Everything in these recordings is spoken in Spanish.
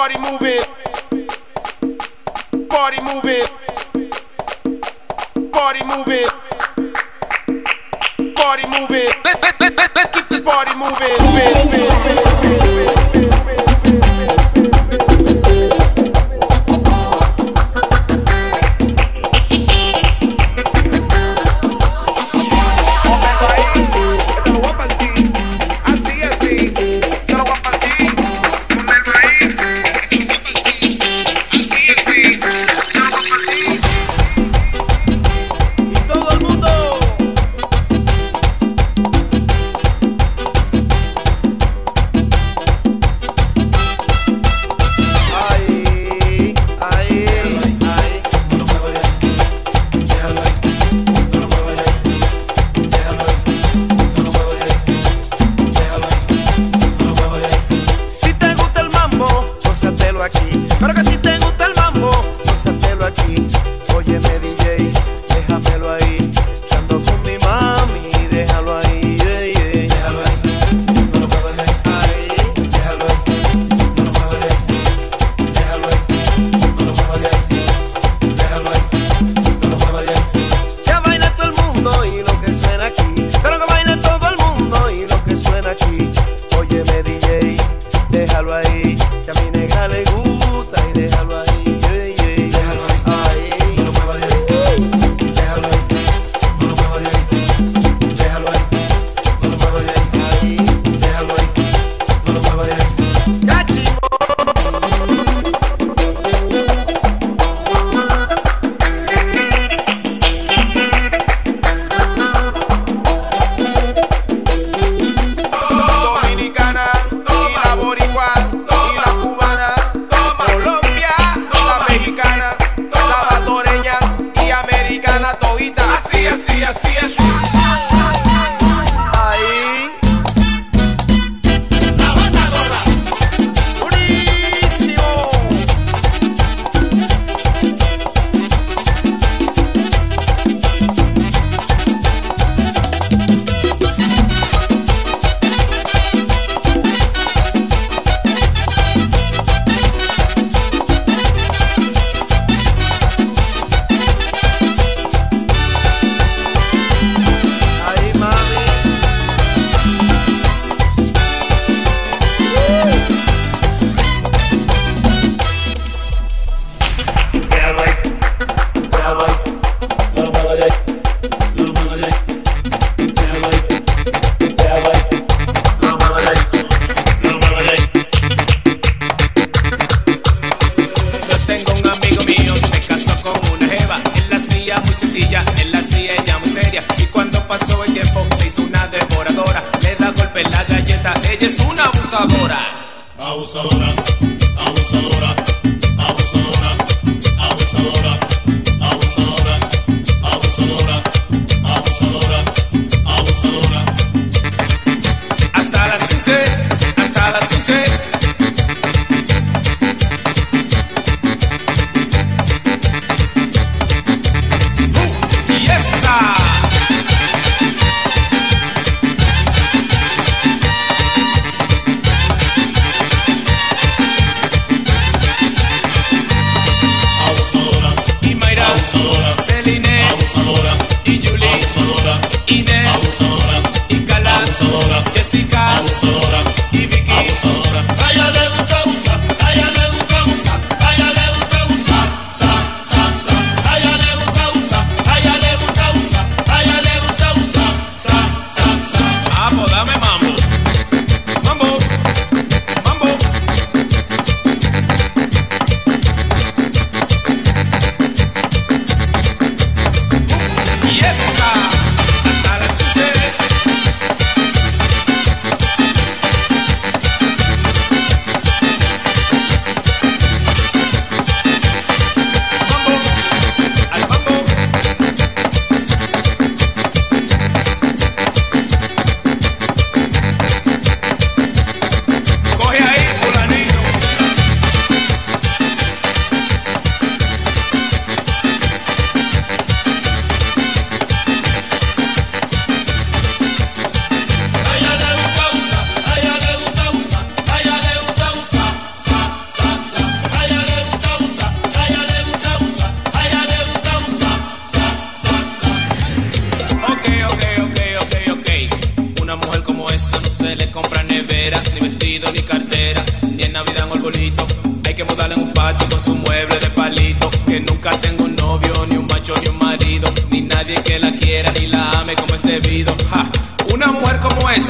Party moving. Party moving. Party moving. Party moving. Let, let, let, let's keep this party moving. moving.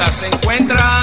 Se encuentra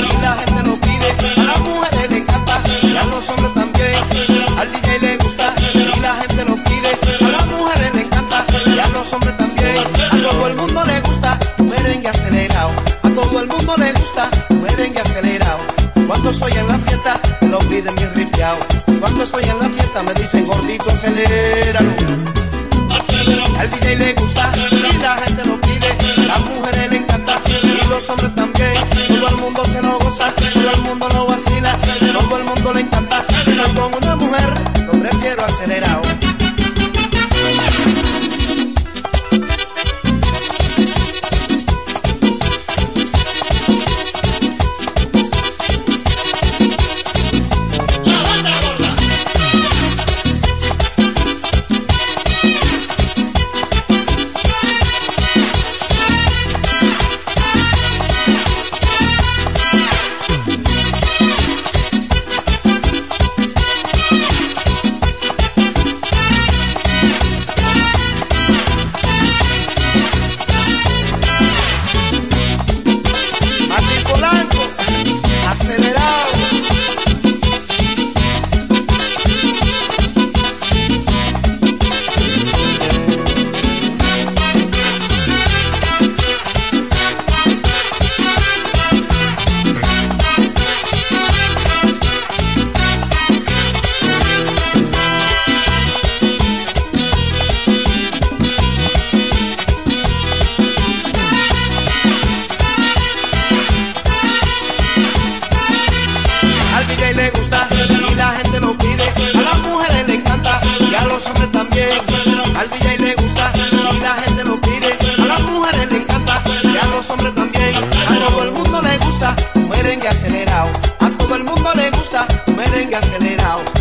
tranquila. Todo el mundo lo vacila, todo el mundo le encanta. Si no es con una mujer, lo prefiero acelerar.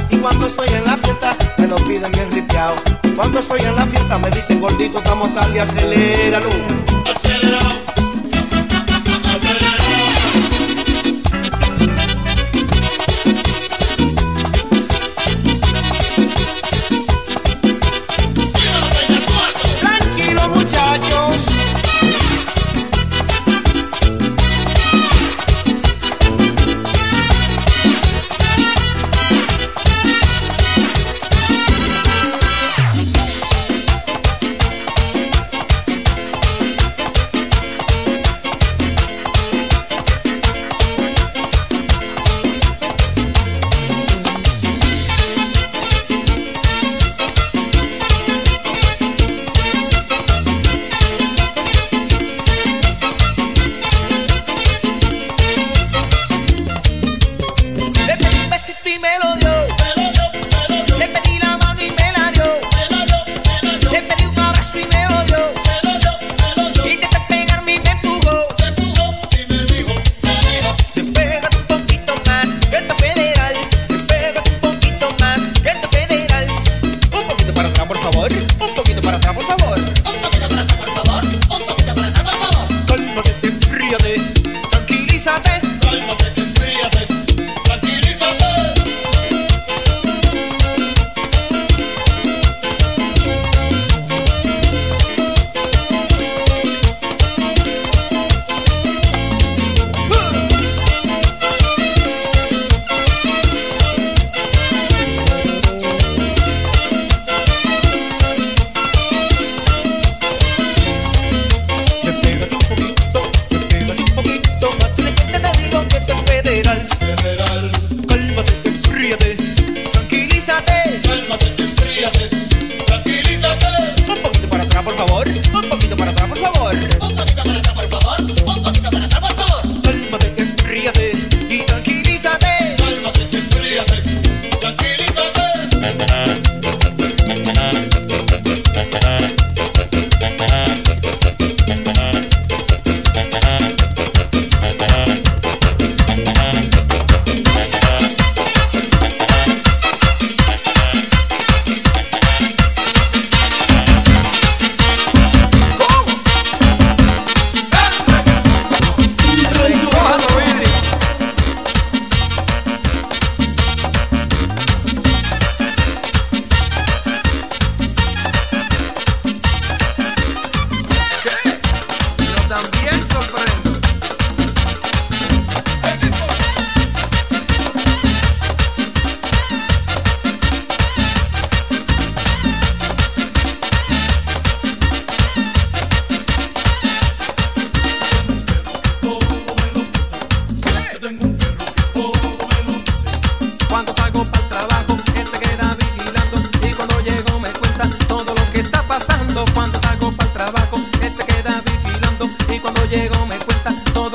Y cuando estoy en la fiesta, me lo piden bien ripiao. Cuando estoy en la fiesta, me dicen gordito, estamos tarde, aceléralo. Acelerado.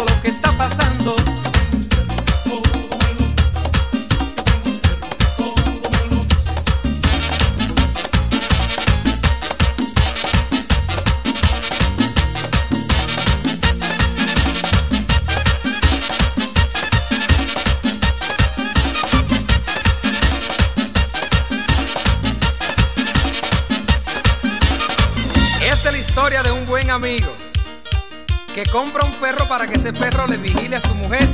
lo que está pasando. Esta es la historia de un buen amigo que compra perro para que ese perro le vigile a su mujer.